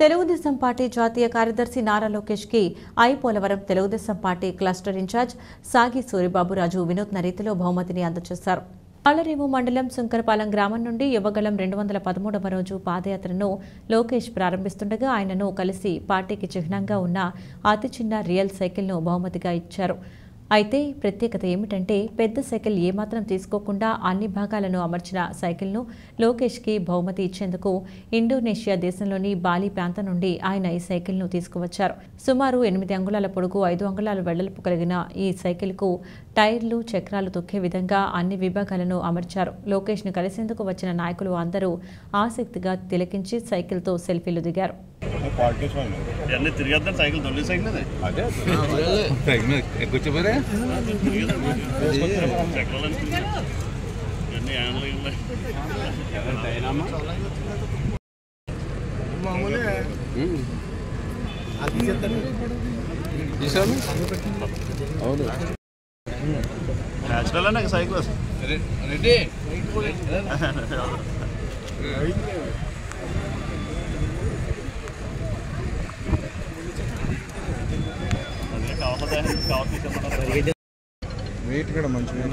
Telugu Desam party జాతీయ కార్యదర్శి నారా లోకేష్కి I Polavaram Telugu Desam party cluster incharge Sagi Suribaburaju వినూత్న రీతిలో బహుమతిని అందజేశారు. ఆలరేవు మండలం సుంకరపాలెం గ్రామం నుండి యువగలం రెండు వందల పదమూడవ రోజు పాదయాత్రను లోకేష్ ప్రారంభిస్తుండగా ఆయనను కలిసి పార్టీకి చిహ్నంగా ఉన్న అతి చిన్న రియల్ సైకిల్ను బహుమతిగా ఇచ్చారు. అయితే ప్రత్యేకత ఏమిటంటే పెద్ద సైకిల్ ఏమాత్రం తీసుకోకుండా అన్ని భాగాలను అమర్చిన సైకిల్ను లోకేష్కి బహుమతి ఇచ్చేందుకు ఇండోనేషియా దేశంలోని బాలి ప్రాంతం నుండి ఆయన ఈ సైకిల్ను తీసుకువచ్చారు. సుమారు ఎనిమిది అంగుళాల పొడుగు ఐదు అంగుళాల వెడల్పు కలిగిన ఈ సైకిల్కు టైర్లు చక్రాలు తొక్కే విధంగా అన్ని విభాగాలను అమర్చారు. లోకేష్ను కలిసేందుకు వచ్చిన నాయకులు అందరూ ఆసక్తిగా తిలకించి సైకిల్తో సెల్ఫీలు దిగారు. ఇవన్నీ తిరిగేద్దాం సైకిల్ తొలి సైకిల్ అది అదే సైకిల్ మీద ఎక్కొచ్చిపోయారే చక్రాలు ఇవన్నీ యాన్లు ఉన్నాయి చూసాను అవును న్యాచురల్ నాకు సైకిల్ రెడ్డి వెయిట్ కూడా మంచిగా